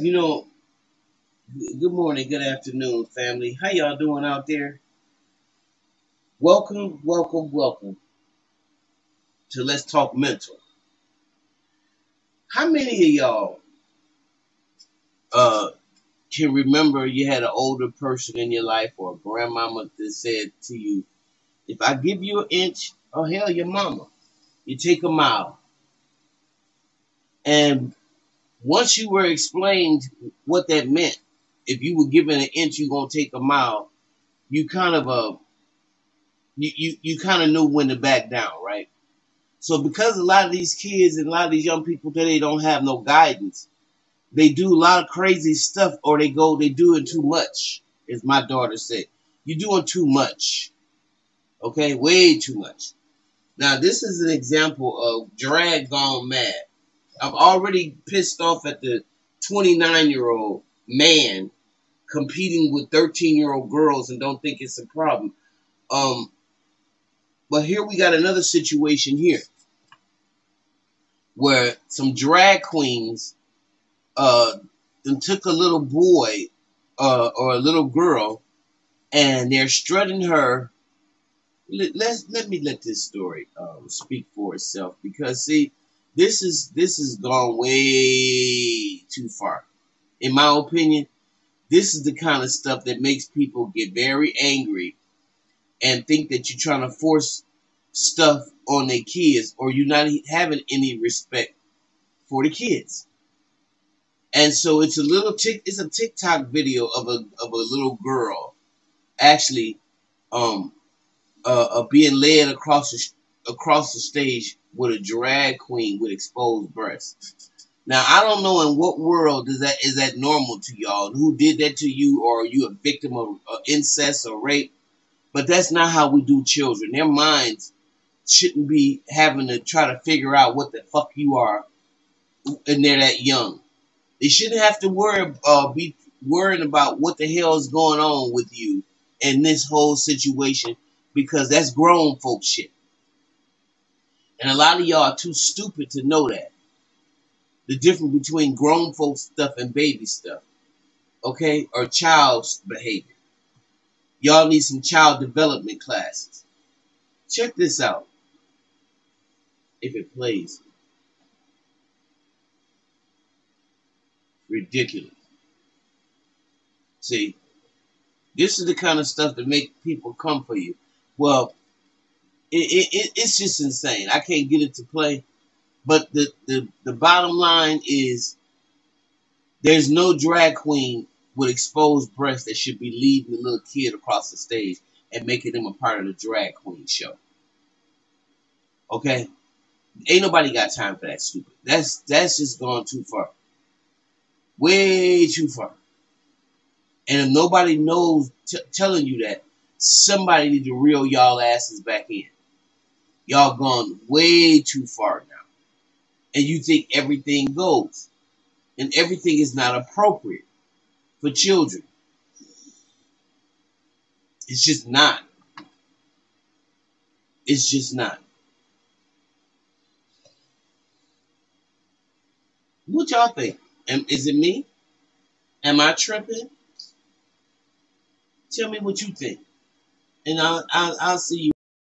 You know, good morning, good afternoon, family. How y'all doing out there? Welcome, welcome, welcome to Let's Talk Mental. How many of y'all uh can remember you had an older person in your life or a grandmama that said to you, if I give you an inch, oh hell your mama. You take a mile. And once you were explained what that meant, if you were given an inch, you're gonna take a mile. You kind of uh, you you, you kind of knew when to back down, right? So because a lot of these kids and a lot of these young people today don't have no guidance, they do a lot of crazy stuff, or they go they doing too much, as my daughter said. You're doing too much, okay? Way too much. Now this is an example of drag gone mad. I'm already pissed off at the 29 year old man competing with 13 year old girls and don't think it's a problem. Um, but here we got another situation here where some drag queens uh took a little boy uh, or a little girl and they're strutting her. Let, let let me let this story um, speak for itself because see this is this has gone way too far. In my opinion, this is the kind of stuff that makes people get very angry and think that you're trying to force stuff on their kids or you're not having any respect for the kids. And so it's a little tick it's a TikTok video of a of a little girl actually um uh, uh being led across the across the stage with a drag queen with exposed breasts. Now I don't know in what world is that is that normal to y'all? Who did that to you, or are you a victim of uh, incest or rape? But that's not how we do children. Their minds shouldn't be having to try to figure out what the fuck you are, and they're that young. They shouldn't have to worry uh, be worrying about what the hell is going on with you in this whole situation because that's grown folk shit. And a lot of y'all are too stupid to know that. The difference between grown folks stuff and baby stuff. Okay? Or child's behavior. Y'all need some child development classes. Check this out. If it plays. Ridiculous. See, this is the kind of stuff that make people come for you. Well, it, it, it's just insane. I can't get it to play. But the, the, the bottom line is there's no drag queen with exposed breasts that should be leading the little kid across the stage and making them a part of the drag queen show. Okay? Ain't nobody got time for that stupid. That's that's just gone too far. Way too far. And if nobody knows telling you that, somebody need to reel y'all asses back in. Y'all gone way too far now. And you think everything goes. And everything is not appropriate for children. It's just not. It's just not. What y'all think? Am, is it me? Am I tripping? Tell me what you think. And I'll, I'll, I'll see you.